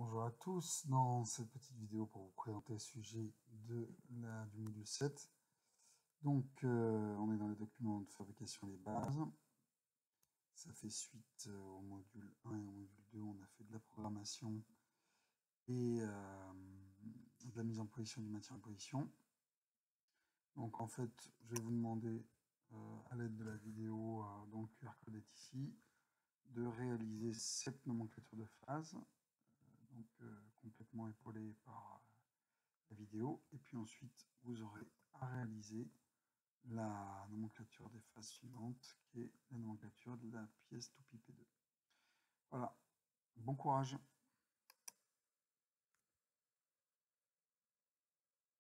Bonjour à tous, dans cette petite vidéo pour vous présenter le sujet de la, du module 7. Donc euh, on est dans les documents de fabrication des bases. Ça fait suite euh, au module 1 et au module 2, on a fait de la programmation et euh, de la mise en position du maintien en position. Donc en fait, je vais vous demander à l'aide de la vidéo, donc QR code est ici, de réaliser cette nomenclature de phase épaulé par euh, la vidéo. Et puis ensuite, vous aurez à réaliser la nomenclature des phases suivantes, qui est la nomenclature de la pièce tout p 2 Voilà, bon courage